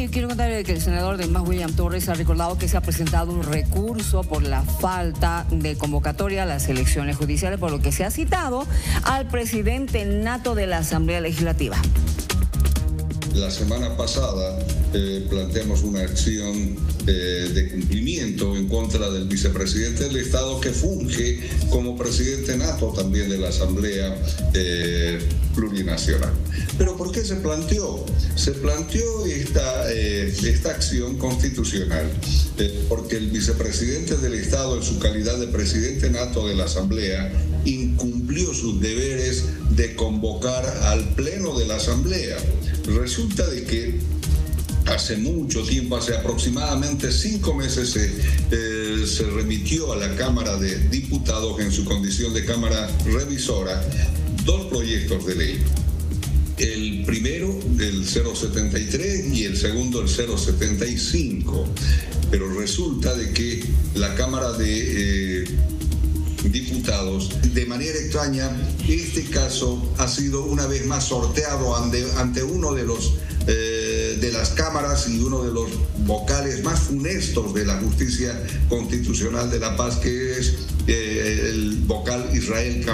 Yo quiero contarle que el senador de Más William Torres ha recordado que se ha presentado un recurso por la falta de convocatoria a las elecciones judiciales, por lo que se ha citado al presidente nato de la Asamblea Legislativa. La semana pasada eh, planteamos una acción eh, de cumplimiento en contra del vicepresidente del Estado que funge como presidente nato también de la Asamblea eh, Plurinacional. Pero ¿por qué se planteó? Se planteó esta, esta acción constitucional porque el vicepresidente del Estado en su calidad de presidente nato de la Asamblea incumplió sus deberes de convocar al Pleno de la Asamblea. Resulta de que hace mucho tiempo, hace aproximadamente cinco meses, eh, se remitió a la Cámara de Diputados en su condición de Cámara Revisora dos proyectos de ley. El primero, el 073, y el segundo, el 075. Pero resulta de que la Cámara de... Eh, diputados. De manera extraña, este caso ha sido una vez más sorteado ante uno de los eh, de las cámaras y uno de los vocales más funestos de la justicia constitucional de la paz, que es eh, el vocal Israel